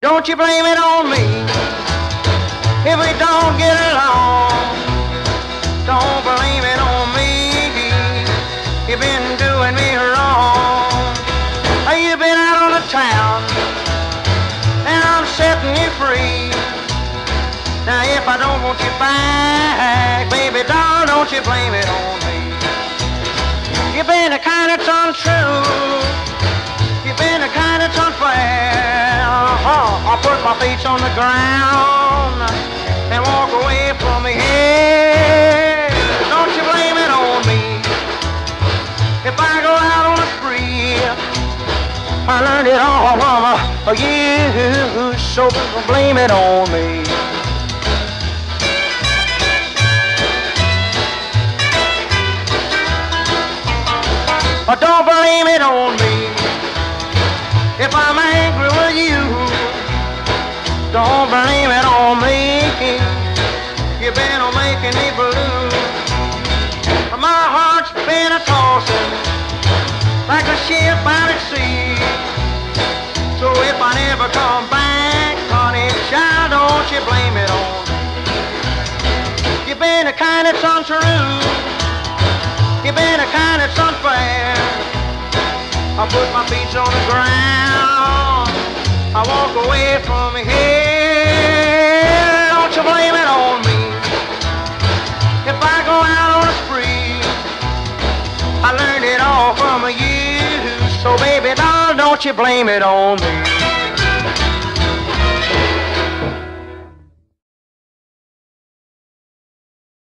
Don't you blame it on me if we don't get along. Don't blame it on me. You've been doing me wrong. You've been out on the town and I'm setting you free. Now if I don't want you back, baby doll, don't you blame it on me. You've been a kind that's untrue. Put my feet on the ground and walk away from here. Don't you blame it on me if I go out on a spree. I learned it all from you, so blame it on me. But don't blame it on me if I'm angry with you. Don't blame it on me. You've been making me blue. My heart's been a tossing like a ship out at sea. So if I never come back, honey, child, don't you blame it on me. You've been a kind that's untrue. You've been a kind that's unfair. I put my feet on the ground. I walk away from here. So baby doll, don't you blame it on me.